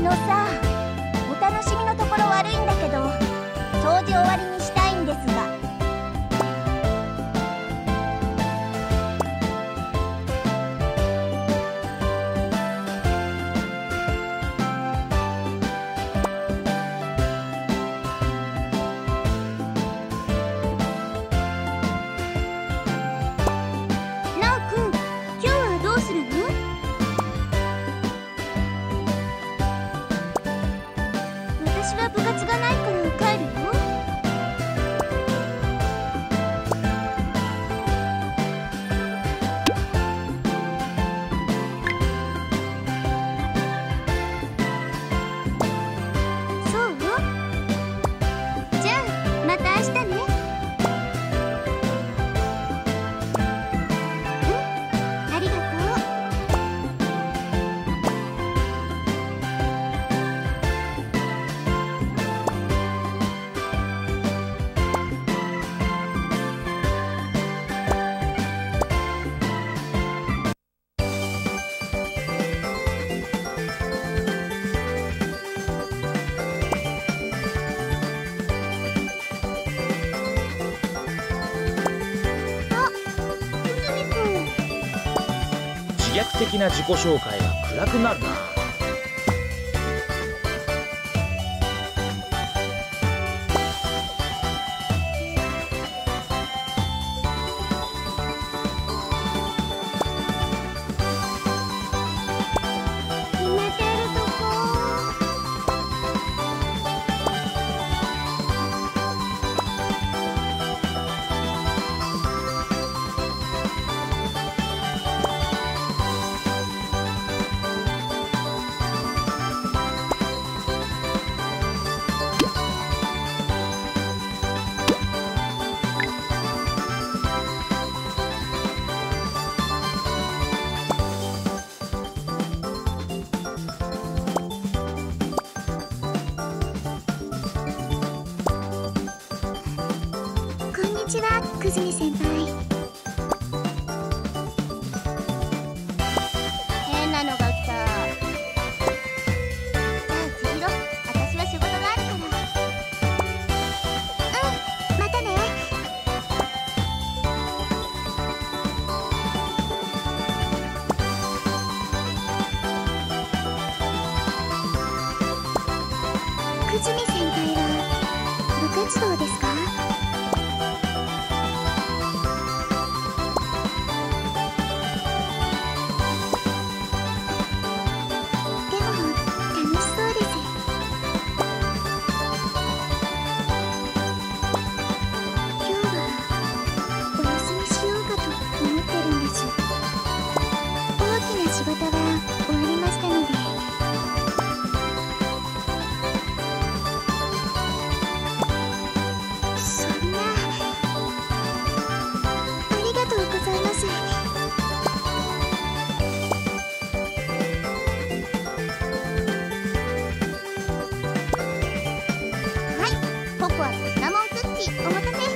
のさ私は部活的な自己紹介は暗くなるな。ちはくず先輩。お待たせ。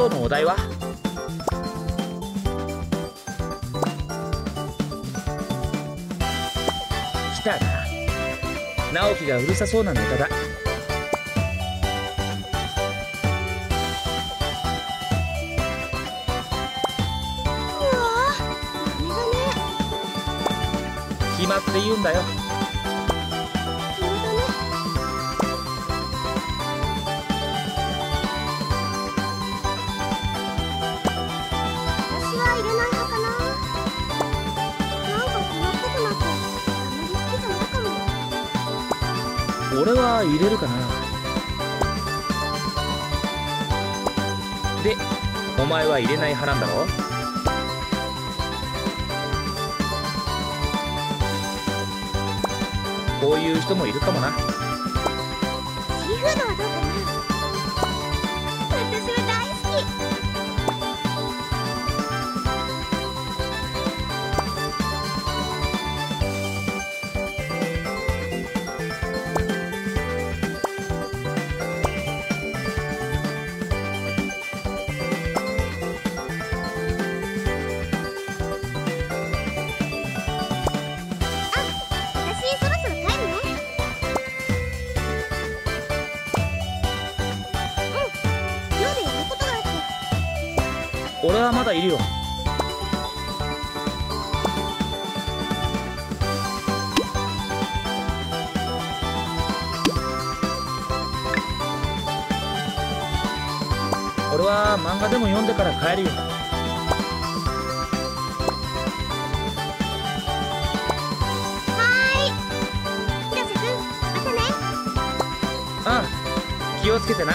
今日のお題は？来たな。直樹がうるさそうなネタだ。って言うんだよ俺は入れるかな。でお前は入れない派なんだろ？こういう人もいるかもな。シーフ俺はまだいるよ。俺は漫画でも読んでから帰るよ。はーい。広瀬くんまたね。うん。気をつけてな